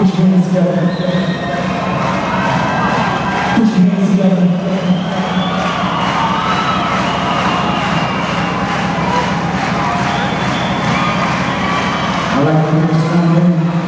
Put your hands together. Put your hands together. I like to next.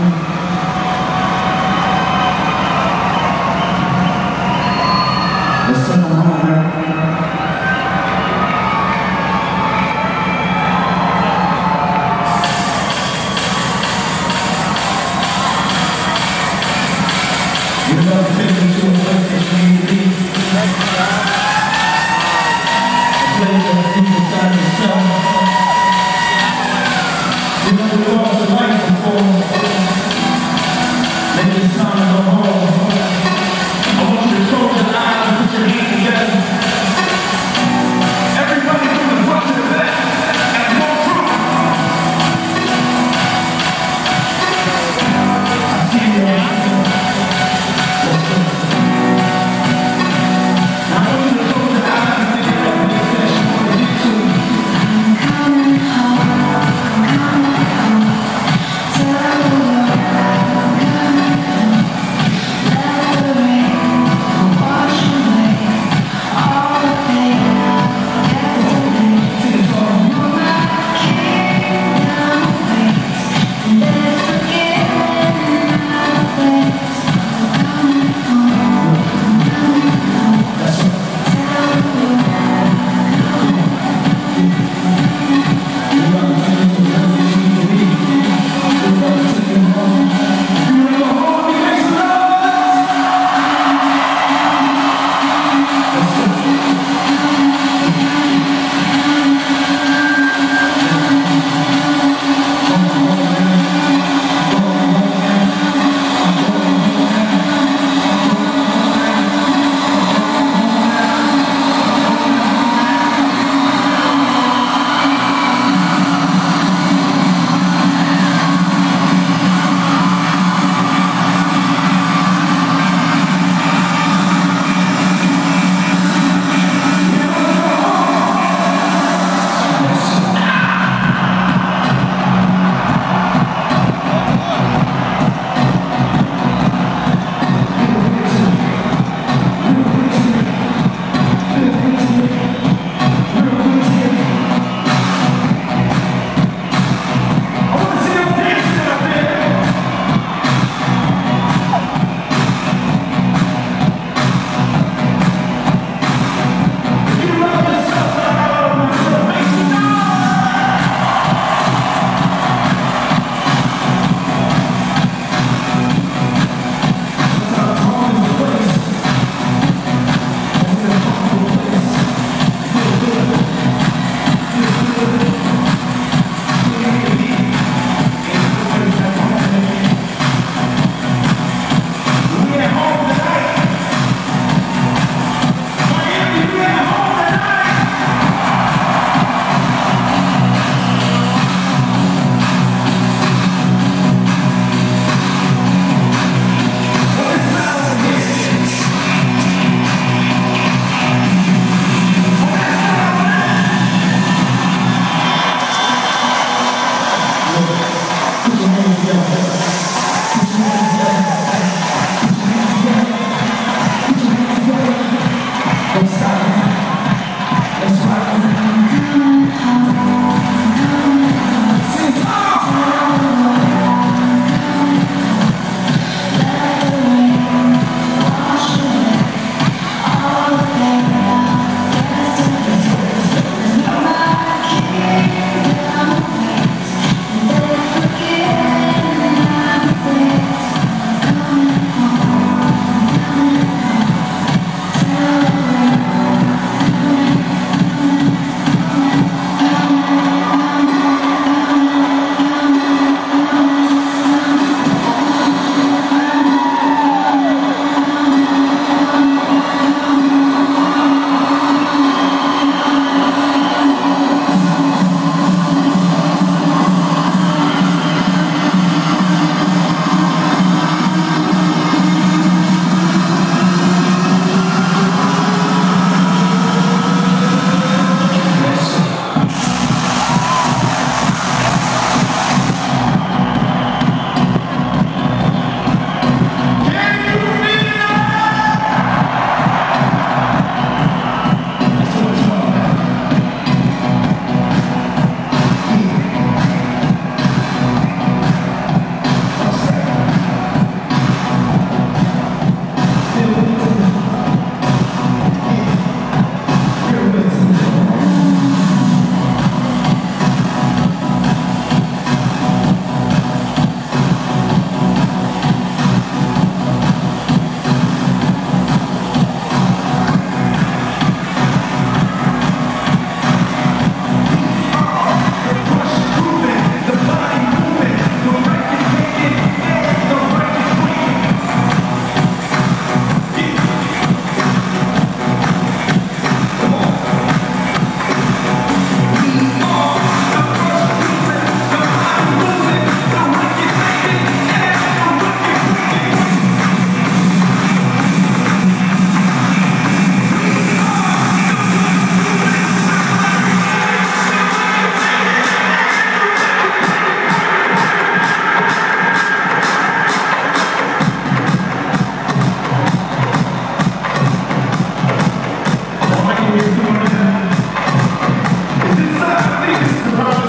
Rodrigues.